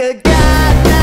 a god.